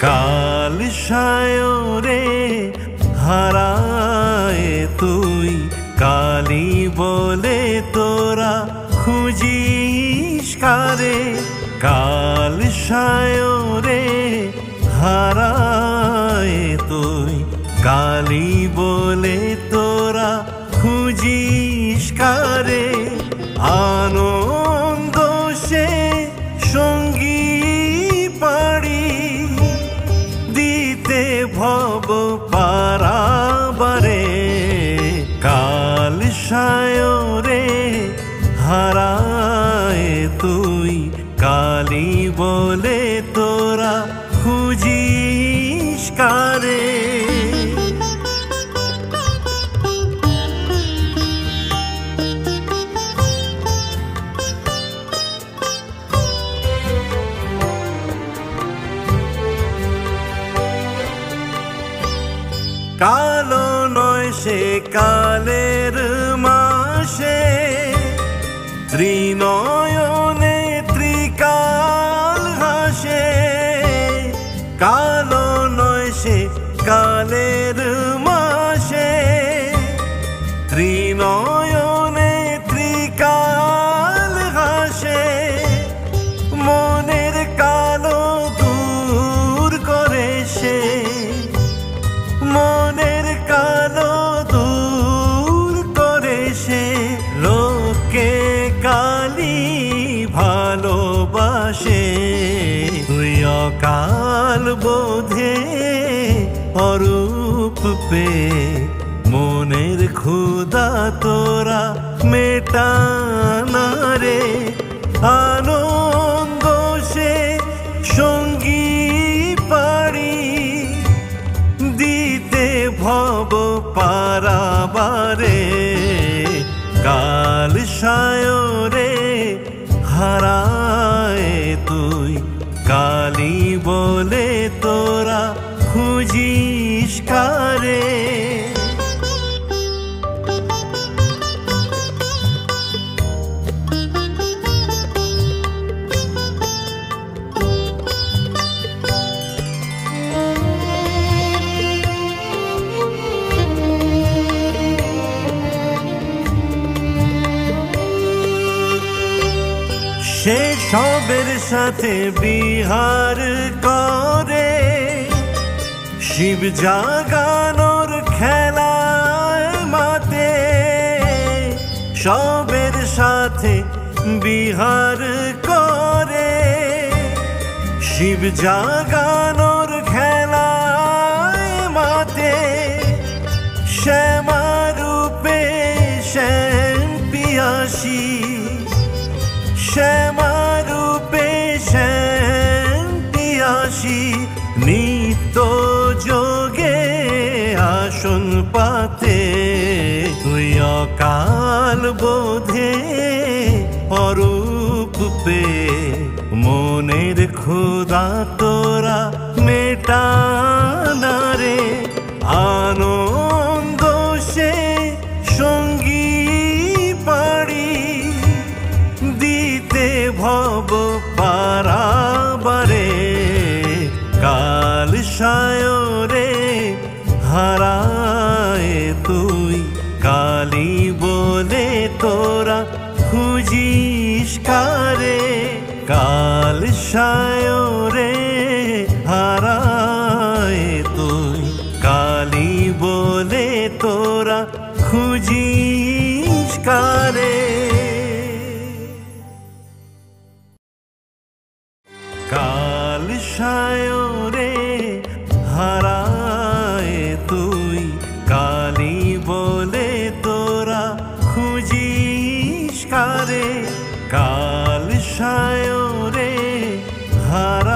কাল সায়রে হারায় তুই কালি বলে তোরা খুঁজিস কারে? কাল সায়রে হারায় তুই কালি বলে তোরা খুঁজিস কারে? আনন্দ হারায় তুই কালি বলে তোরা খুঁজিস কারে কালো নয় সে কালের ত্রিনয়নে ত্রিকাল হাসে কালো নয় সে কালের অকাল বোধে অরূপ পে মনের ক্ষুদা তোরা মেটানা রে আনন্দ সে সঙ্গী পাড়ি দিতে ভব পারাবারে কাল সায়রে তুই কালি বলে তোরা খুঁজিস কারে সবের সাথে বিহার করে। শিব জাগানোর খেলা মাতে সবের সাথে বিহার করে। শিব জাগানোর পাতে তুই অকাল বোধে অরূপ পে মনের ক্ষুদা তোরা মেটানা রে। আনন্দ সে সঙ্গী পাড়ি দিতে ভব তোরা খুঁজিস কারে? কাল সায়রে হারায় তুই। কালি বলে তোরা খুঁজিস কারে? হারায়